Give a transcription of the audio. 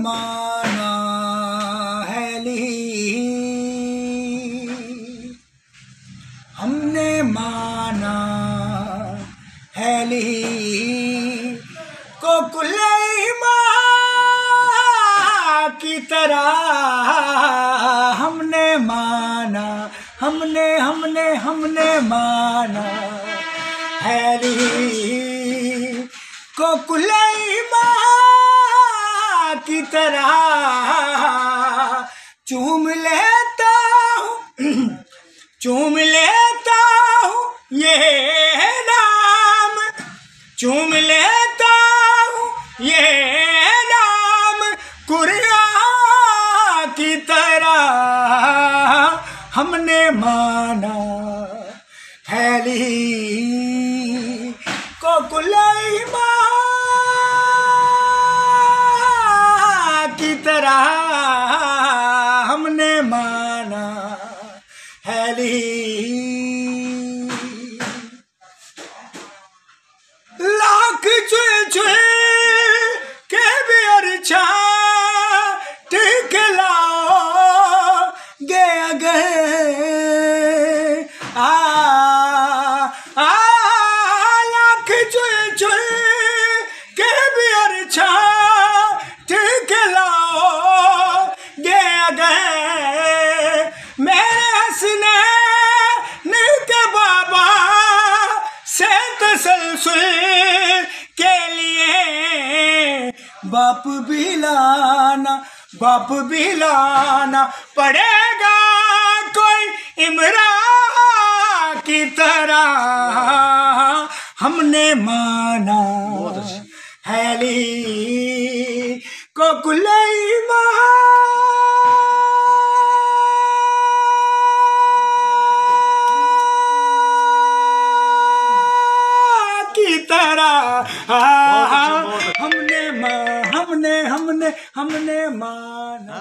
माना है ली हमने माना है ली को की तरह हमने माना, हमने हमने हमने माना हैरी को कुलई माँ की तरह चूम लेता हूँ, चूम लेता हूँ, ये नाम। चूम लेता हूँ, ये नाम कुरिया की तरह हमने माना। हैली को कुलई माँ हैली लाख चुए चुए के भी अर्चा टिक लाओ गया गए आ आ, लाख चुए चुए से तसलसल के लिए। बाप भी लाना बाप भी लाना पड़ेगा कोई इमरा की तरह। हमने माना हैली को कुलई की हमने मा हमने हमने हमने माना